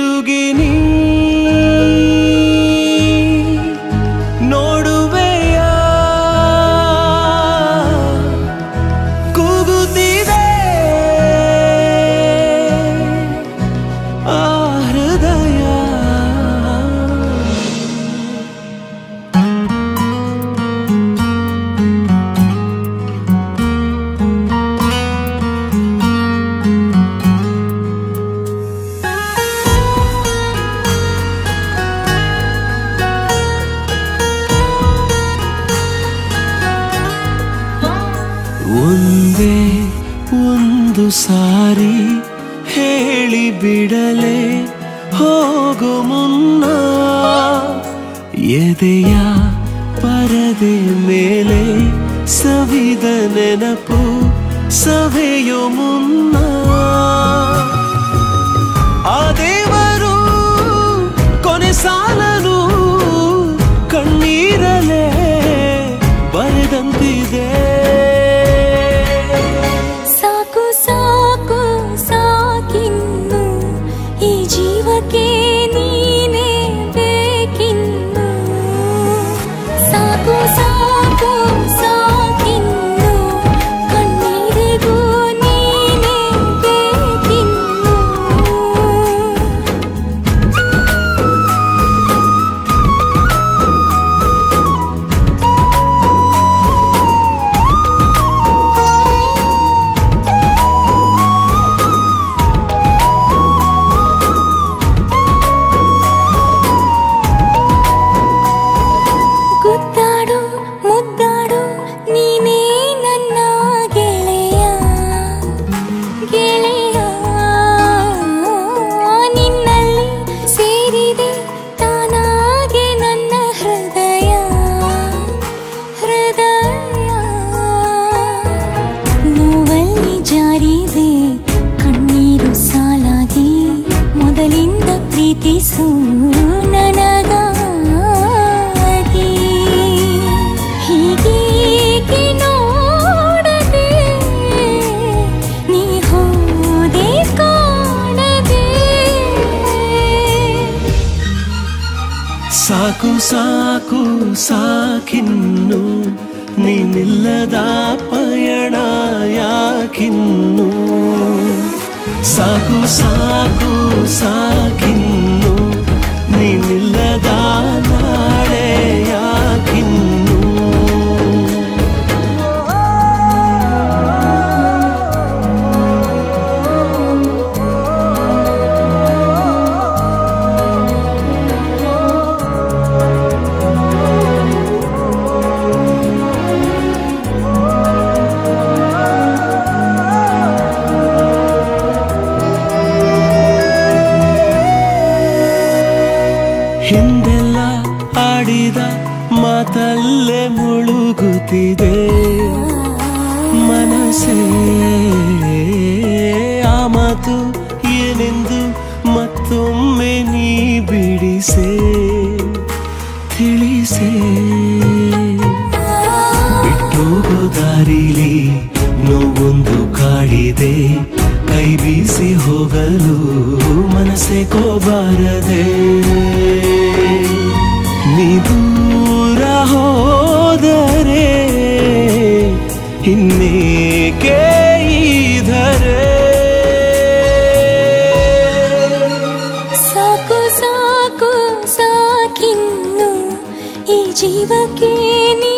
Lugini ಒಂದೇ ಒಂದು ಸಾರಿ ಹೇಳಿ ಬಿಡಲೆ ಹೋಗು ಮುನ್ನ. ಎದೆಯ ಪರದೆ ಮೇಲೆ ಸವಿದ ನೆನಪು ಸಭೆಯು ಮುನ್ನ. ಆ ಕೊನೆ ಸಾಲನು ಕಣ್ಣೀರಲೇ ಬರೆದಂತಿದೆ. ಪ್ರೀತಿಸು ನನಗಾಗಿ. ಹೀಗೇಕೆ ನೋಡದೆ ನೀ ಹೋದೆ ಕಾಣದೆ? ಸಾಕು ಸಾಕು, ಸಾಕಿನ್ನು, ನೀನಿಲ್ಲದ ಪಯಣ ಯಾಕಿನ್ನು? ಸಾಕು ಸಾಕು ಹಿಂದೆಲ್ಲ ಆಡಿದ ಮಾತಲ್ಲೇ ಮುಳುಗುತ್ತಿದೆ. ಮನಸ್ಸೇ, ಆ ಮಾತು ಏನೆಂದು ಮತ್ತೊಮ್ಮೆ ನೀ ಬಿಡಿಸೆ, ತಿಳಿಸೆ. ಬಿಟ್ಟೋಗೋ ದಾರಿಲಿ ನೋವೊಂದು ಕಾಡಿದೆ ಕೈ ಬೀಸಿ ಹೋಗಲು ಮನಸ್ಸೆ ಕೋಬಾರದೆ. ीवा किन्